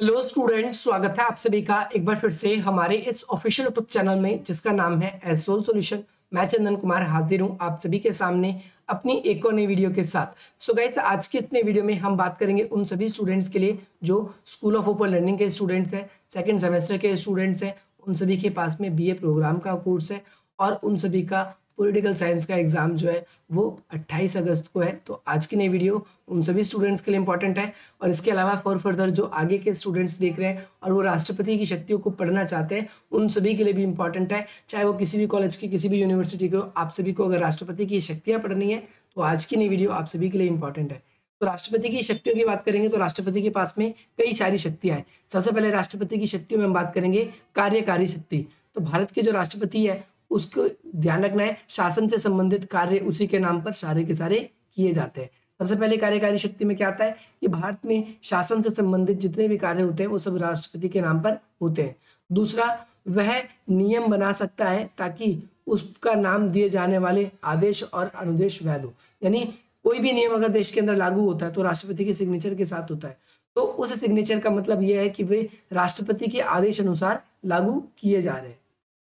Hello students, स्वागत है आप सभी का एक बार फिर से हमारे इस ऑफिशियल यूट्यूब चैनल में, जिसका नाम है एसोल सॉल्यूशन मैं चंदन कुमार हाजिर हूँ आप सभी के सामने अपनी एक और नई वीडियो के साथ। सो so गाइस आज की इस नई वीडियो में हम बात करेंगे उन सभी स्टूडेंट्स के लिए जो स्कूल ऑफ़ ओपन लर्निंग के स्टूडेंट्स हैं सेकेंड सेमेस्टर के स्टूडेंट्स हैं, उन सभी के पास में बीए प्रोग्राम का कोर्स है और उन सभी का पॉलिटिकल साइंस का एग्ज़ाम जो है, वो 28 अगस्त को है। तो आज की नई वीडियो उन सभी स्टूडेंट्स के लिए इंपॉर्टेंट है। और इसके अलावा फॉर फर्दर जो आगे के स्टूडेंट्स देख रहे हैं और वो राष्ट्रपति की शक्तियों को पढ़ना चाहते हैं, उन सभी के लिए भी इंपॉर्टेंट है। चाहे वो किसी भी कॉलेज की, किसी भी यूनिवर्सिटी को आप सभी को अगर राष्ट्रपति की शक्तियाँ पढ़नी है तो आज की नई वीडियो आप सभी के लिए इंपॉर्टेंट है। तो राष्ट्रपति की शक्तियों की बात करेंगे तो राष्ट्रपति के पास में कई सारी शक्तियाँ हैं। सबसे पहले राष्ट्रपति की शक्तियों में हम बात करेंगे, कार्यकारी शक्ति। तो भारत के जो राष्ट्रपति है उसको ध्यान रखना है। शासन से संबंधित कार्य उसी के नाम पर सारे के सारे किए जाते हैं। सबसे पहले कार्यकारी शक्ति में क्या आता है? कि भारत में शासन से संबंधित जितने भी कार्य होते हैं, वो सब राष्ट्रपति के नाम पर होते हैं। दूसरा, वह नियम बना सकता है ताकि उसका नाम दिए जाने वाले आदेश और अनुदेश वैध हो। यानी कोई भी नियम अगर देश के अंदर लागू होता है तो राष्ट्रपति के सिग्नेचर के साथ होता है। तो उस सिग्नेचर का मतलब यह है कि वे राष्ट्रपति के आदेश अनुसार लागू किए जा रहे हैं।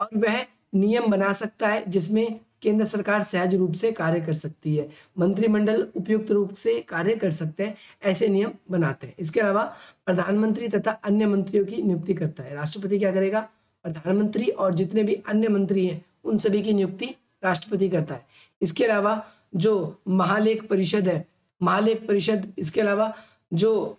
और वह नियम बना सकता है, जिसमें केंद्र सरकार सहज रूप से कार्य कर सकती है। मंत्रिमंडल उपयुक्त रूप से कार्य कर सकते हैं, ऐसे नियम बनाते हैं। इसके अलावा प्रधानमंत्री तथा अन्य मंत्रियों की नियुक्ति करता है। राष्ट्रपति क्या करेगा? प्रधानमंत्री और जितने भी अन्य मंत्री हैं, उन सभी की नियुक्ति राष्ट्रपति करता है। इसके अलावा जो महालेख परिषद है, महालेख परिषद, इसके अलावा जो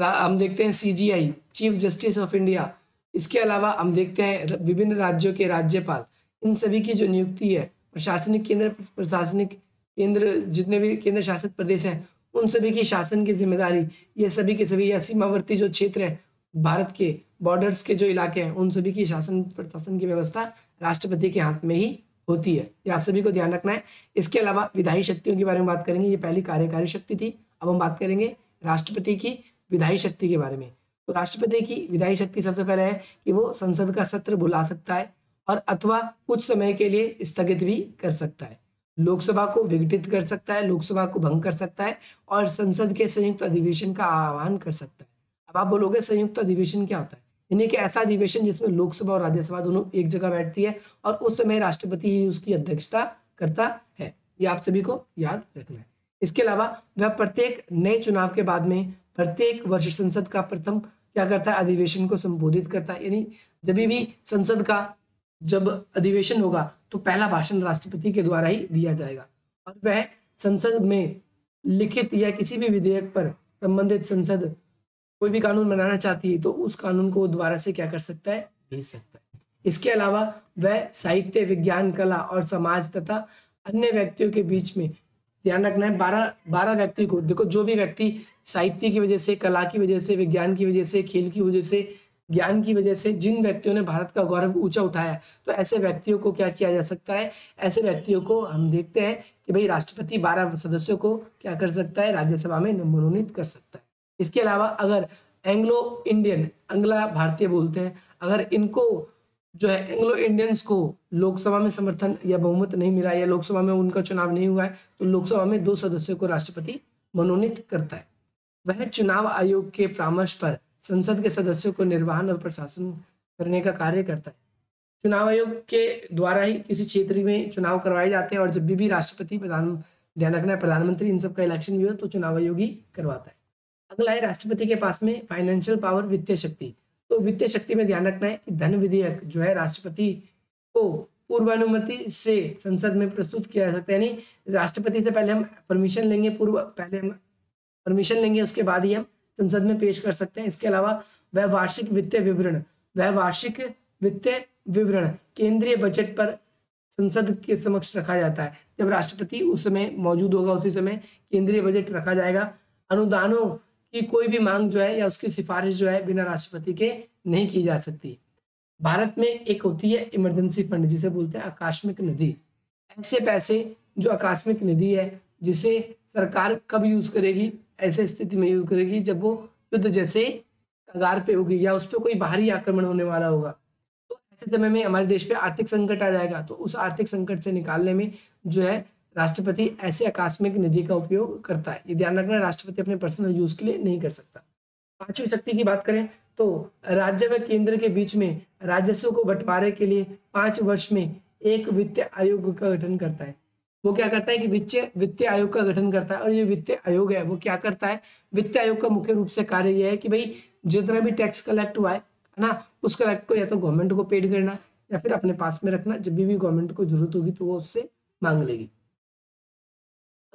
हम देखते हैं CGI chief justice of India इसके अलावा हम देखते हैं विभिन्न राज्यों के राज्यपाल, इन सभी की जो नियुक्ति है, प्रशासनिक केंद्र प्रशासनिक केंद्र, जितने भी केंद्र शासित प्रदेश हैं, उन सभी की शासन की ज़िम्मेदारी, ये सभी के सभी या सीमावर्ती जो क्षेत्र है, भारत के बॉर्डर्स के जो इलाके हैं, उन सभी की शासन, प्रशासन की व्यवस्था राष्ट्रपति के हाथ में ही होती है। ये आप सभी को ध्यान रखना है। इसके अलावा विधायी शक्तियों के बारे में बात करेंगे। ये पहली कार्यकारी शक्ति थी। अब हम बात करेंगे राष्ट्रपति की विधायी शक्ति के बारे में। तो राष्ट्रपति की विधायी शक्ति सबसे पहले है कि वो संसद का सत्र बुला सकता है और अथवा कुछ समय के लिए स्थगित भी कर सकता है। लोकसभा को विघटित कर सकता है, लोकसभा को भंग कर सकता है और संसद के संयुक्त अधिवेशन का आह्वान कर सकता है। अब आप बोलोगे संयुक्त अधिवेशन क्या होता है? यानी कि ऐसा अधिवेशन जिसमें लोकसभा और राज्यसभा दोनों एक जगह बैठती है और उस समय राष्ट्रपति ही उसकी अध्यक्षता करता है। ये आप सभी को याद रखना है। इसके अलावा वह प्रत्येक नए चुनाव के बाद में प्रत्येक वर्ष संसद का प्रथम क्या करता है? अधिवेशन को संबोधित करता है। यानी जब भी संसद का जब अधिवेशन होगा तो पहला भाषण राष्ट्रपति के द्वारा ही दिया जाएगा। और वह संसद में लिखित या किसी भी विधेयक पर संबंधित संसद कोई भी कानून बनाना चाहती है तो उस कानून को द्वारा से क्या कर सकता है? भेज सकता है। इसके अलावा वह साहित्य, विज्ञान, कला और समाज तथा अन्य व्यक्तियों के बीच में ध्यान रखना है। बारह बारह व्यक्ति को, देखो, जो भी व्यक्ति साहित्य की वजह से, कला की वजह से, विज्ञान की वजह से, खेल की वजह से, ज्ञान की वजह से, जिन व्यक्तियों ने भारत का गौरव ऊँचा उठाया तो ऐसे व्यक्तियों को क्या किया जा सकता है? ऐसे व्यक्तियों को हम देखते हैं कि भाई राष्ट्रपति बारह सदस्यों को क्या कर सकता है? राज्यसभा में मनोनीत कर सकता है। इसके अलावा अगर एंग्लो इंडियन अंग्ला भारतीय बोलते हैं, अगर इनको जो है एंग्लो इंडियंस को लोकसभा में समर्थन या बहुमत नहीं मिला या लोकसभा में उनका चुनाव नहीं हुआ है तो लोकसभा में दो सदस्यों को राष्ट्रपति मनोनीत करता है। वह चुनाव आयोग के परामर्श पर संसद के सदस्यों को निर्वहन और प्रशासन करने का कार्य करता है। चुनाव आयोग के द्वारा ही किसी क्षेत्र में चुनाव करवाए जाते हैं और जब भी, भी राष्ट्रपति प्रधान ध्यान रखना है प्रधानमंत्री इन सब का इलेक्शन भी हो तो चुनाव आयोग ही करवाता है। अगला है राष्ट्रपति के पास में फाइनेंशियल पावर वित्तीय शक्ति। तो वित्तीय शक्ति में ध्यान रखना है कि धन विधेयक जो है राष्ट्रपति को पूर्वानुमति से संसद में प्रस्तुत किया जा सकता है। यानी राष्ट्रपति से पहले हम परमिशन लेंगे, पूर्व पहले हम परमिशन लेंगे, उसके बाद ही हम संसद में पेश कर सकते हैं। इसके अलावा वह वार्षिक वित्तीय विवरण, वह वार्षिक वित्तीय विवरण केंद्रीय बजट पर संसद के समक्ष रखा जाता है। जब राष्ट्रपति उस समय मौजूद होगा, उसी समय केंद्रीय बजट रखा जाएगा। अनुदानों की कोई भी मांग जो है या उसकी सिफारिश जो है बिना राष्ट्रपति के नहीं की जा सकती। भारत में एक होती है इमरजेंसी फंड, जिसे बोलते हैं आकस्मिक निधि। ऐसे पैसे जो आकस्मिक निधि है, जिसे सरकार कब यूज़ करेगी, ऐसे स्थिति में यूज़ करेगी, जब वो युद्ध जैसे कगार पे होगी या उस पर कोई बाहरी आक्रमण होने वाला होगा। तो ऐसे समय में हमारे देश पे आर्थिक संकट आ जाएगा तो उस आर्थिक संकट से निकालने में जो है राष्ट्रपति ऐसे आकस्मिक निधि का उपयोग करता है। ये ध्यान रखना, राष्ट्रपति अपने पर्सनल यूज़ के लिए नहीं कर सकता। पांचवी शक्ति की बात करें तो राज्य व केंद्र के बीच में राजस्व को बंटवारे के लिए पाँच वर्ष में एक वित्त आयोग का गठन करता है। वो क्या करता है कि वित्तीय वित्तीय आयोग का गठन करता है और ये वित्तीय आयोग है। वो क्या करता है? वित्तीय आयोग का मुख्य रूप से कार्य यह है कि भाई, जितना भी टैक्स कलेक्ट हुआ है ना, उस कलेक्ट को या तो गवर्नमेंट को पेड करना या फिर अपने पास में रखना। जब भी गवर्नमेंट को ज़रूरत होगी तो वो उससे मांग लेगी।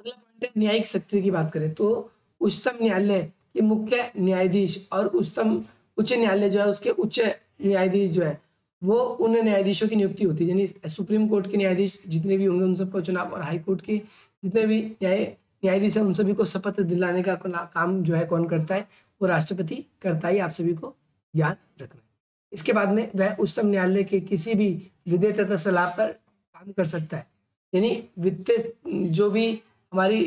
अगला पॉइंट है न्यायिक शक्ति की बात करें तो उच्चतम न्यायालय के मुख्य न्यायाधीश और उच्चतम उच्च न्यायालय जो है, उसके उच्च न्यायाधीश जो है, वो उन न्यायाधीशों की नियुक्ति होती है। यानी सुप्रीम कोर्ट के न्यायाधीश जितने भी होंगे, उन सबको चुनाव और हाई कोर्ट के जितने भी न्याय, न्यायाधीश हैं, उन सभी को शपथ दिलाने का काम जो है, कौन करता है? वो राष्ट्रपति करता है आप सभी को याद रखना इसके बाद में वह उच्चतम न्यायालय के किसी भी विधेय तथा सलाह पर काम कर सकता है। यानी वित्तीय, जो भी हमारी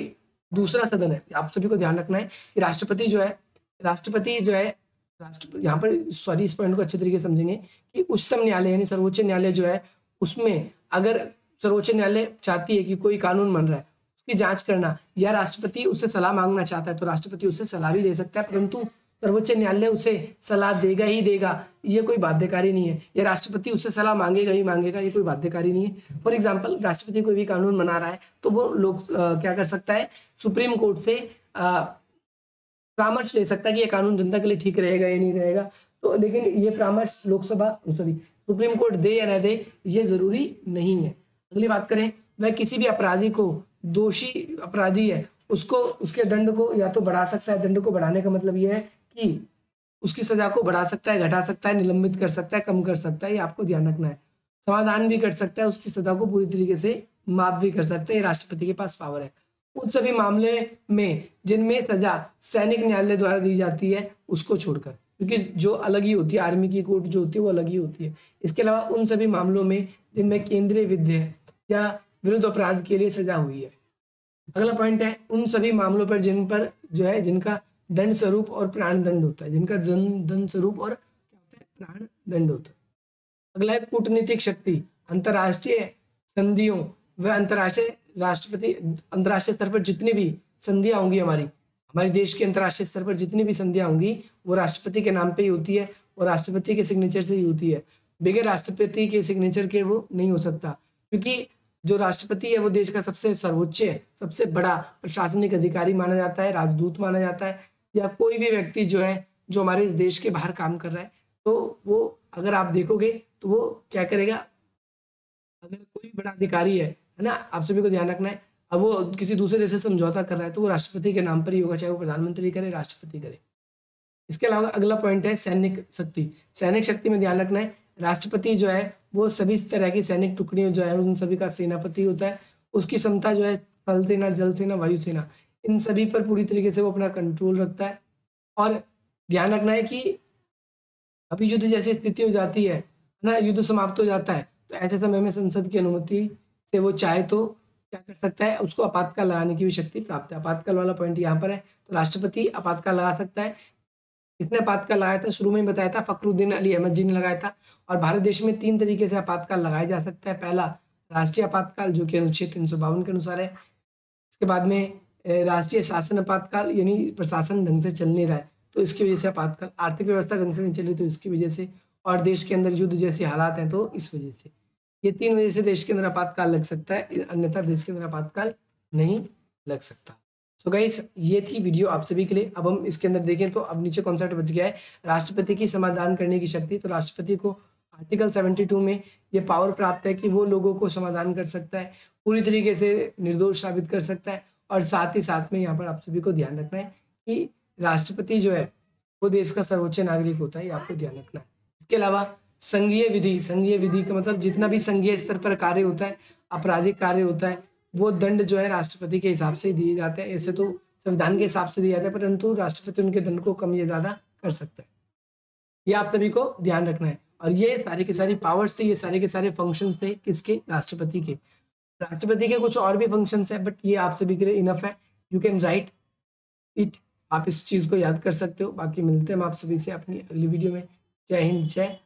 दूसरा सदन है, आप सभी को ध्यान रखना है कि राष्ट्रपति जो है, राष्ट्रपति जो है राष्ट्र यहाँ पर सॉरी इस पॉइंट को अच्छे तरीके से समझेंगे कि उच्चतम न्यायालय, यानी सर्वोच्च न्यायालय जो है, उसमें अगर सर्वोच्च न्यायालय चाहती है कि कोई कानून बन रहा है, उसकी जाँच करना, या राष्ट्रपति उससे सलाह मांगना चाहता है तो राष्ट्रपति उससे सलाह भी ले सकता है, परंतु सर्वोच्च न्यायालय उसे सलाह देगा ही देगा, ये कोई बाध्यकारी नहीं है। या राष्ट्रपति उससे सलाह मांगेगा ही मांगेगा, ये कोई बाध्यकारी नहीं है। फॉर एग्ज़ाम्पल राष्ट्रपति कोई भी कानून बना रहा है तो वो लोग क्या कर सकता है, सुप्रीम कोर्ट से परामर्श ले सकता है कि ये कानून जनता के लिए ठीक रहेगा या नहीं रहेगा। तो लेकिन ये परामर्श लोकसभा सॉरी सुप्रीम कोर्ट दे या न दे, ये ज़रूरी नहीं है। अगली बात करें, वह किसी भी अपराधी को, दोषी अपराधी है, उसको, उसके दंड को या तो बढ़ा सकता है। दंड को बढ़ाने का मतलब यह है कि उसकी सजा को बढ़ा सकता है, घटा सकता है, निलंबित कर सकता है, कम कर सकता है, ये आपको ध्यान रखना है। समाधान भी कर सकता है, उसकी सजा को पूरी तरीके से माफ़ भी कर सकता है, राष्ट्रपति के पास पावर है। उन सभी मामले में जिनमें सजा सैनिक न्यायालय द्वारा दी जाती है, उसको छोड़कर। क्योंकि जो अलग ही होती है, आर्मी की कोर्ट जो होती है, वो अलग ही होती है। इसके अलावा उन सभी मामलों में जिनमें केंद्रीय विद्य या विरुद्ध अपराध के लिए सजा हुई है। अगला पॉइंट है, उन सभी मामलों पर जिन पर जो है, जिनका दंड स्वरूप और प्राण दंड होता है। जिनका जन, दंड स्वरूप और क्या होता है, प्राण दंड होता है। अगला है, कूटनीतिक शक्ति, अंतर्राष्ट्रीय संधियों व अंतरराष्ट्रीय राष्ट्रपति अंतर्राष्ट्रीय स्तर पर जितनी भी संधियाँ होंगी हमारी, हमारे देश के अंतर्राष्ट्रीय स्तर पर जितनी भी संधियाँ होंगी, वो राष्ट्रपति के नाम पे ही होती है और राष्ट्रपति के सिग्नेचर से ही होती है। बगैर राष्ट्रपति के सिग्नेचर के वो नहीं हो सकता। क्योंकि जो राष्ट्रपति है, वो देश का सबसे सर्वोच्च सबसे बड़ा प्रशासनिक अधिकारी माना जाता है, राजदूत माना जाता है, या कोई भी व्यक्ति जो है, जो हमारे इस देश के बाहर काम कर रहा है तो वो अगर आप देखोगे तो वो क्या करेगा? अगर कोई बड़ा अधिकारी है है ना? आप सभी को ध्यान रखना है। अब वो किसी दूसरे देश से समझौता कर रहा है तो वो राष्ट्रपति के नाम पर ही होगा, चाहे वो प्रधानमंत्री करे, राष्ट्रपति करे। इसके अलावा अगला पॉइंट है सैनिक शक्ति। सैनिक शक्ति में ध्यान रखना है, राष्ट्रपति जो है, वो सभी तरह की सैनिक टुकड़ियों, जो है, उन सभी का सेनापति होता है। उसकी क्षमता जो है, थल सेना, जल सेना, वायु सेना, इन सभी पर पूरी तरीके से वो अपना कंट्रोल रखता है। और ध्यान रखना है कि अभी युद्ध जैसी स्थिति हो जाती है ना? युद्ध समाप्त हो जाता है तो ऐसे समय में संसद की अनुमति से वो चाहे तो क्या कर सकता है, उसको आपातकाल लगाने की भी शक्ति प्राप्त है। आपातकाल वाला पॉइंट यहाँ पर है तो राष्ट्रपति आपातकाल लगा सकता है। किसने आपातकाल लगाया था? शुरू में ही बताया था, फखरुद्दीन अली अहमद जी ने लगाया था। और भारत देश में तीन तरीके से आपातकाल लगाया जा सकता है। पहला, राष्ट्रीय आपातकाल, जो कि अनुच्छेद तीन सौ बावन के अनुसार है। इसके बाद में राष्ट्रीय शासन आपातकाल, यानी प्रशासन ढंग से चल नहीं रहा है तो इसकी वजह से आपातकाल, आर्थिक व्यवस्था ढंग से नहीं चल रही तो इसकी वजह से, और देश के अंदर युद्ध जैसे हालात हैं तो इस वजह से। ये तीन वजह से देश के अंदर आपातकाल लग सकता है, अन्यथा देश के अंदर आपातकाल नहीं लग सकता। सो so गाइस ये थी वीडियो आप सभी के लिए। अब हम इसके अंदर देखें तो अब नीचे कॉन्सेप्ट बच गया है? राष्ट्रपति की समाधान करने की शक्ति। तो राष्ट्रपति को आर्टिकल 72 में ये पावर प्राप्त है कि वो लोगों को समाधान कर सकता है, पूरी तरीके से निर्दोष साबित कर सकता है और साथ ही साथ में यहाँ पर आप सभी को ध्यान रखना है कि राष्ट्रपति जो है, वो देश का सर्वोच्च नागरिक होता है, ये आपको ध्यान रखना है। इसके अलावा संघीय विधि संघीय विधि का मतलब जितना भी संघीय स्तर पर कार्य होता है, आपराधिक कार्य होता है, वो दंड जो है राष्ट्रपति के हिसाब से दिए जाते हैं। ऐसे तो संविधान के हिसाब से दिया जाता है, परंतु राष्ट्रपति उनके दंड को कम या ज़्यादा कर सकता है। ये आप सभी को ध्यान रखना है। और ये सारे के सारे पावर्स थे, ये सारे के सारे फ़ंक्शंस थे किसके? राष्ट्रपति के। राष्ट्रपति के कुछ और भी फ़ंक्शंस है बट ये आप सभी के लिए इनफ है। यू कैन राइट इट आप इस चीज़ को याद कर सकते हो। बाकी मिलते हैं हम आप सभी से अपनी अगली वीडियो में। जय हिंद, जय